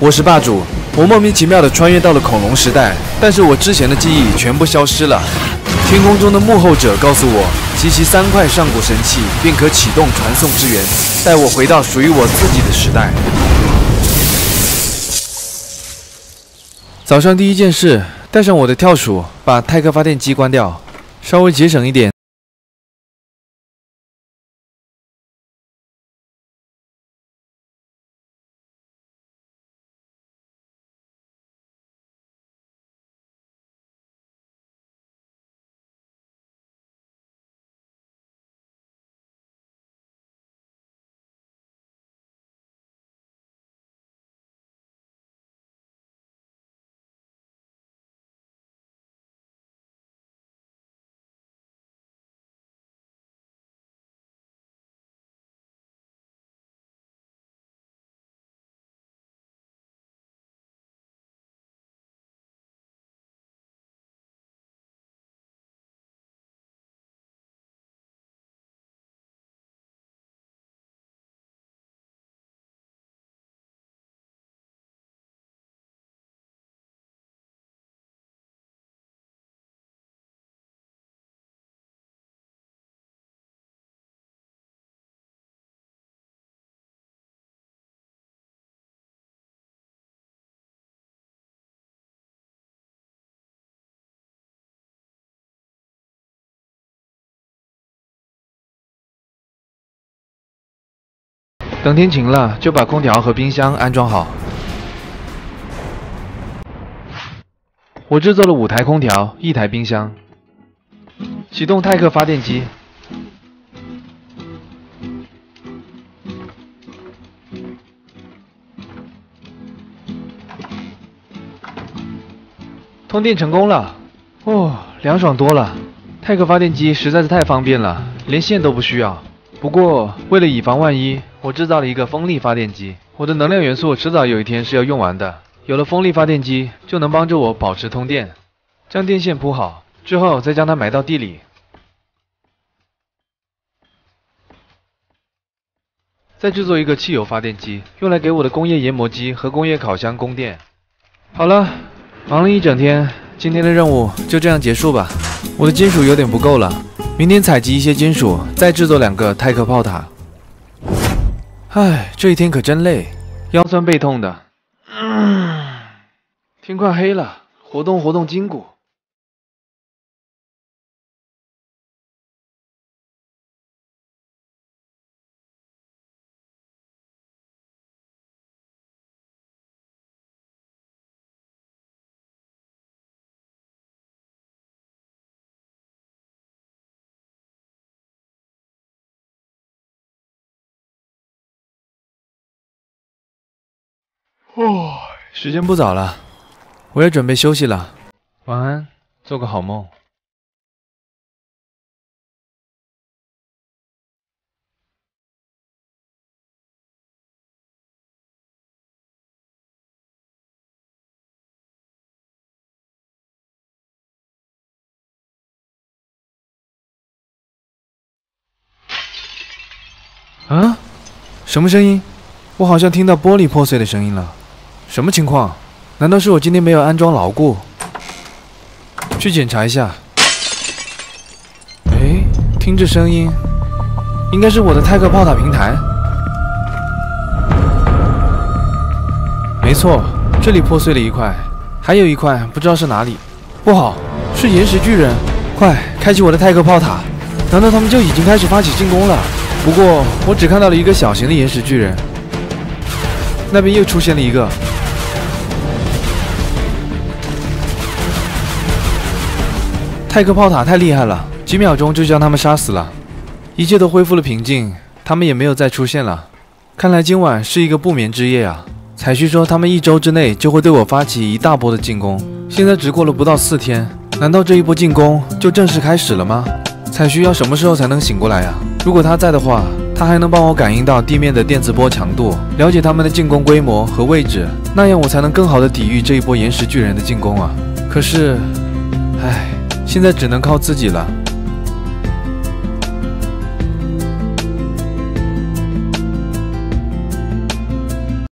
我是霸主，我莫名其妙的穿越到了恐龙时代，但是我之前的记忆全部消失了。天空中的幕后者告诉我，集齐三块上古神器，便可启动传送之源，带我回到属于我自己的时代。早上第一件事，带上我的跳鼠，把泰克发电机关掉，稍微节省一点。等天晴了，就把空调和冰箱安装好。我制作了五台空调，一台冰箱。启动泰克发电机。通电成功了，哦，凉爽多了。泰克发电机实在是太方便了，连线都不需要。不过，为了以防万一，我制造了一个风力发电机。我的能量元素迟早有一天是要用完的，有了风力发电机，就能帮助我保持通电。将电线铺好之后，再将它埋到地里。再制作一个汽油发电机，用来给我的工业研磨机和工业烤箱供电。好了，忙了一整天，今天的任务就这样结束吧。我的金属有点不够了。明天采集一些金属，再制作两个泰克炮塔。唉，这一天可真累，腰酸背痛的。嗯，天快黑了，活动活动筋骨。哦，时间不早了，我也准备休息了。晚安，做个好梦。啊？什么声音？我好像听到玻璃破碎的声音了。什么情况？难道是我今天没有安装牢固？去检查一下。哎，听这声音，应该是我的泰克炮塔平台。没错，这里破碎了一块，还有一块不知道是哪里。不好，是岩石巨人！快开启我的泰克炮塔！难道他们就已经开始发起进攻了？不过我只看到了一个小型的岩石巨人，那边又出现了一个。泰克炮塔太厉害了，几秒钟就将他们杀死了，一切都恢复了平静，他们也没有再出现了。看来今晚是一个不眠之夜啊！彩旭说他们一周之内就会对我发起一大波的进攻，现在只过了不到四天，难道这一波进攻就正式开始了吗？彩旭要什么时候才能醒过来呀？如果他在的话，他还能帮我感应到地面的电磁波强度，了解他们的进攻规模和位置，那样我才能更好的抵御这一波岩石巨人的进攻啊！可是，唉。现在只能靠自己了。